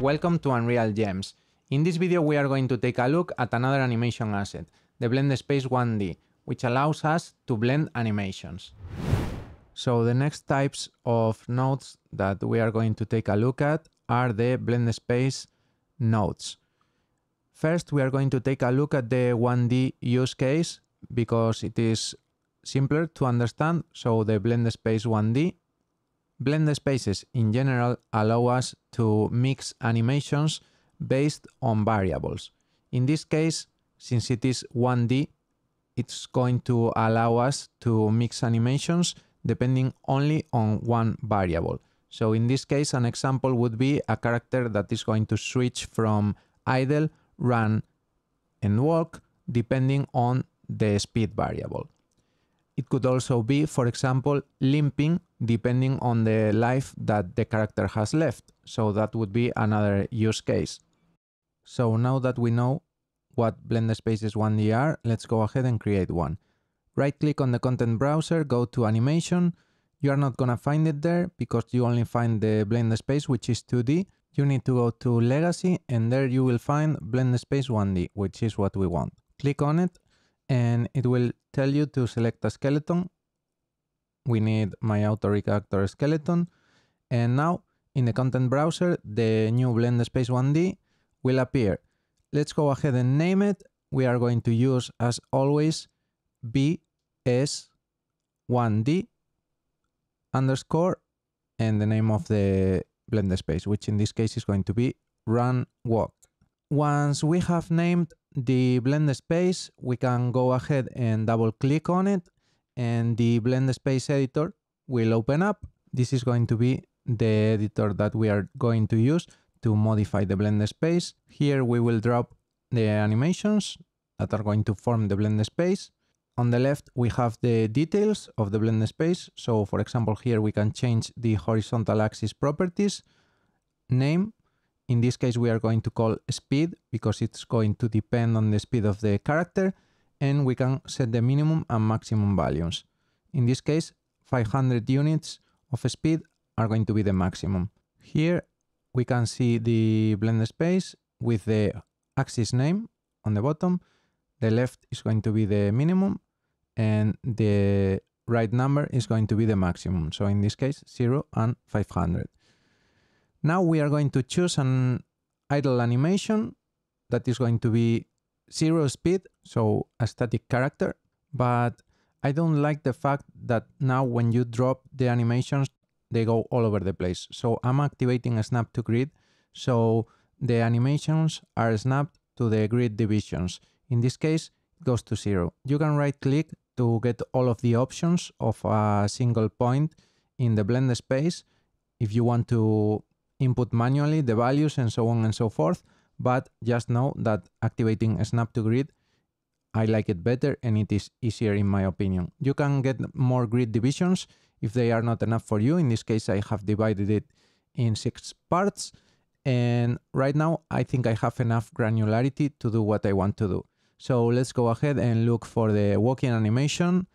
Welcome to Unreal Gems. In this video we are going to take a look at another animation asset, the Blend Space 1D, which allows us to blend animations. So the next types of nodes that we are going to take a look at are the Blend Space nodes. First we are going to take a look at the 1D use case because it is simpler to understand, so the Blend Space 1D Blend spaces in general allow us to mix animations based on variables. In this case, since it is 1D, it's going to allow us to mix animations depending only on one variable. So in this case, an example would be a character that is going to switch from idle, run, and walk depending on the speed variable. It could also be, for example, limping depending on the life that the character has left. So that would be another use case. So now that we know what Blend Spaces 1D are, let's go ahead and create one. Right click on the content browser, go to animation. You are not gonna find it there because you only find the blend space, which is 2D. You need to go to legacy and there you will find blend space 1D, which is what we want. Click on it and it will tell you to select a skeleton. We need my auto-reactor skeleton. And now in the content browser, the new Blend Space 1D will appear. Let's go ahead and name it. We are going to use, as always, BS1D underscore and the name of the blend space, which in this case is going to be run walk. Once we have named the blend space, we can go ahead and double click on it and the blend space editor will open up. This is going to be the editor that we are going to use to modify the blend space. Here we will drop the animations that are going to form the blend space. On the left, we have the details of the blend space. So for example, here we can change the horizontal axis properties, name, in this case, we are going to call speed because it's going to depend on the speed of the character and we can set the minimum and maximum values. In this case, 500 units of speed are going to be the maximum. Here we can see the blend space with the axis name on the bottom. The left is going to be the minimum and the right number is going to be the maximum. So in this case, 0 and 500. Now we are going to choose an idle animation that is going to be zero speed, so a static character, but I don't like the fact that now when you drop the animations, they go all over the place. So I'm activating a snap to grid, so the animations are snapped to the grid divisions. In this case, it goes to zero. You can right click to get all of the options of a single point in the blend space. If you want to input manually the values and so on and so forth. But just know that activating Snap to Grid, I like it better and it is easier in my opinion. You can get more grid divisions if they are not enough for you. In this case, I have divided it in six parts. And right now, I think I have enough granularity to do what I want to do. So let's go ahead and look for the walking animation.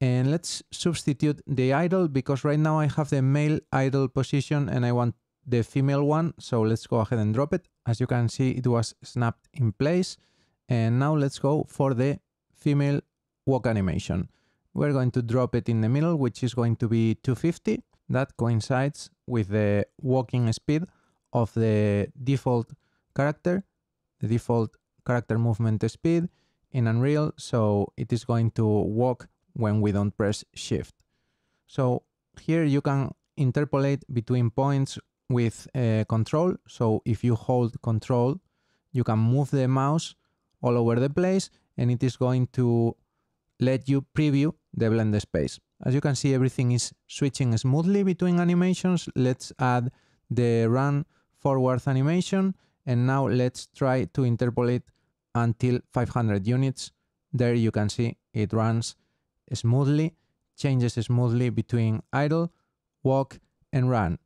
And let's substitute the idle because right now I have the male idle position and I want the female one. So let's go ahead and drop it. As you can see, it was snapped in place. And now let's go for the female walk animation. We're going to drop it in the middle, which is going to be 250. That coincides with the walking speed of the default character, the default character movement speed in Unreal. So it is going to walk when we don't press shift. So here you can interpolate between points with uh, control. So if you hold control, you can move the mouse all over the place and it is going to let you preview the blend space. As you can see, everything is switching smoothly between animations. Let's add the run forward animation. And now let's try to interpolate until 500 units. There you can see it runs smoothly, changes smoothly between idle, walk, and run.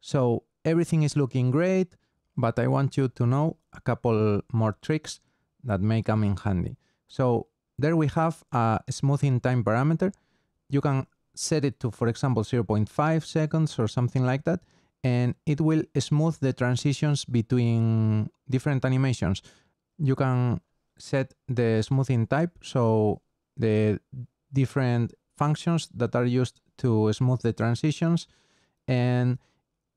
So everything is looking great, but I want you to know a couple more tricks that may come in handy. So there we have a smoothing time parameter. You can set it to, for example, 0.5 seconds or something like that, and it will smooth the transitions between different animations. You can set the smoothing type, so the different functions that are used to smooth the transitions. And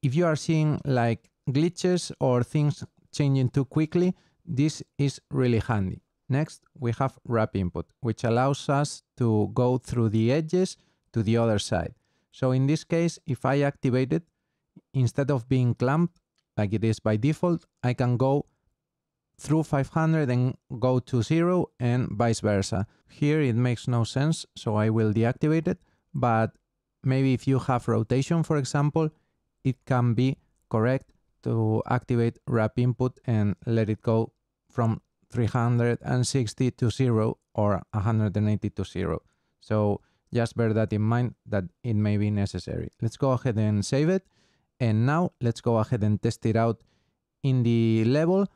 if you are seeing like glitches or things changing too quickly, this is really handy. Next, we have wrap input, which allows us to go through the edges to the other side. So in this case, if I activate it, instead of being clamped like it is by default, I can go through 500 and go to zero and vice versa. Here it makes no sense, so I will deactivate it, but maybe if you have rotation, for example, it can be correct to activate wrap input and let it go from 360 to zero or 180 to zero. So just bear that in mind that it may be necessary. Let's go ahead and save it. And now let's go ahead and test it out in the level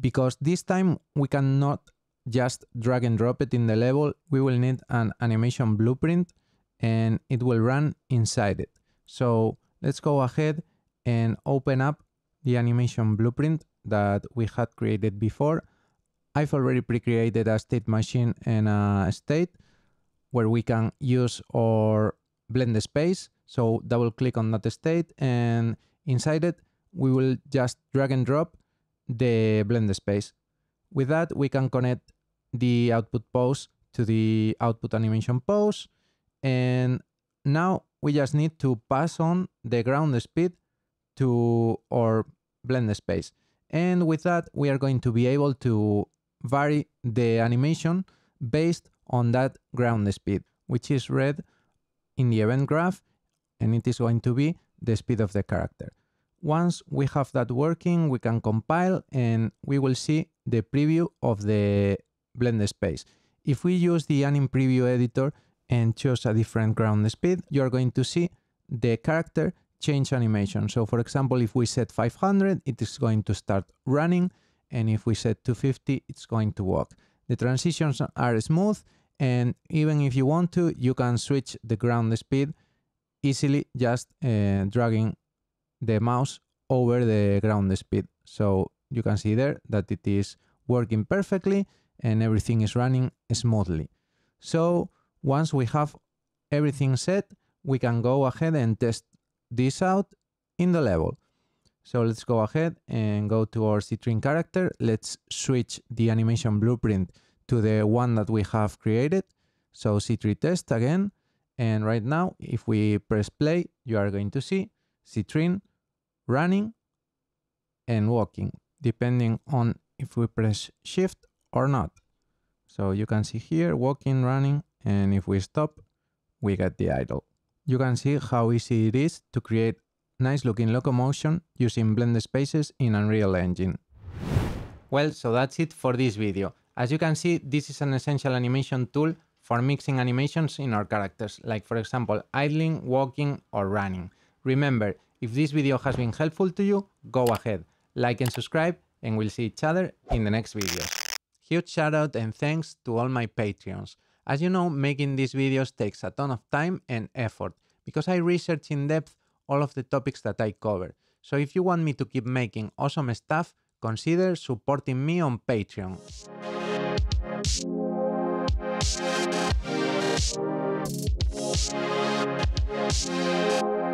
because this time we cannot just drag and drop it in the level. We will need an animation blueprint and it will run inside it. So let's go ahead and open up the animation blueprint that we had created before. I've already pre-created a state machine and a state where we can use our blend the space. So double click on that state and inside it, we will just drag and drop the blend space. With that, we can connect the output pose to the output animation pose. And now we just need to pass on the ground speed to our blend space. And with that, we are going to be able to vary the animation based on that ground speed, which is read in the event graph, and it is going to be the speed of the character. Once we have that working, we can compile and we will see the preview of the blend space. If we use the anim preview editor and choose a different ground speed, you're going to see the character change animation. So for example, if we set 500, it is going to start running. And if we set 250, it's going to walk. The transitions are smooth. And even if you want to, you can switch the ground speed easily just uh, dragging the mouse over the ground speed. So you can see there that it is working perfectly and everything is running smoothly. So once we have everything set, we can go ahead and test this out in the level. So let's go ahead and go to our Citrin character. Let's switch the animation blueprint to the one that we have created. So C3 test again. And right now, if we press play, you are going to see Citrin running and walking, depending on if we press shift or not. So you can see here walking, running, and if we stop, we get the idle. You can see how easy it is to create nice looking locomotion using blend spaces in Unreal Engine. Well, so that's it for this video. As you can see, this is an essential animation tool for mixing animations in our characters, like for example, idling, walking, or running. Remember, if this video has been helpful to you, go ahead, like and subscribe, and we'll see each other in the next video. Huge shout out and thanks to all my Patreons. As you know, making these videos takes a ton of time and effort because I research in depth all of the topics that I cover. So if you want me to keep making awesome stuff, consider supporting me on Patreon. you